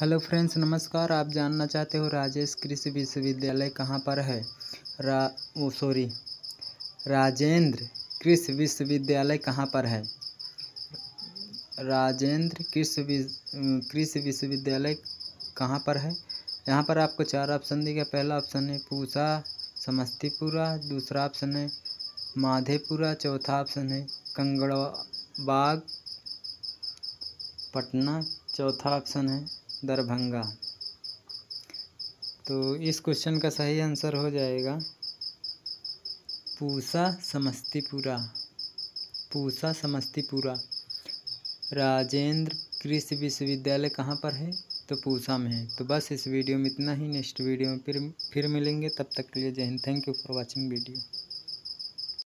Hello friends, नमस्कार। आप जानना चाहते हो राजेश कृषि विश्वविद्यालय कहाँ पर है? रा, ओ सॉरी राजेंद्र कृषि विश्वविद्यालय कहाँ पर है? राजेंद्र कृषि कृषि विश्वविद्यालय कहाँ पर है? यहाँ पर आपको चार ऑप्शन दिया पहला ऑप्शन है पूसा, समस्तीपुरा, दूसरा ऑप्शन है माधेपुरा, चौथा ऑप्शन है कंगड़बाग पटना, चौथा ऑप्शन है दरभंगा। तो इस क्वेश्चन का सही आंसर हो जाएगा, पूसा समस्तीपुरा। पूसा समस्तीपुरा। राजेंद्र कृषि विश्वविद्यालय कहाँ पर है? तो पूसा में है। तो बस इस वीडियो में इतना ही। नेक्स्ट वीडियो में फिर फिर मिलेंगे। तब तक के लिए जय Hind. Thank you for watching video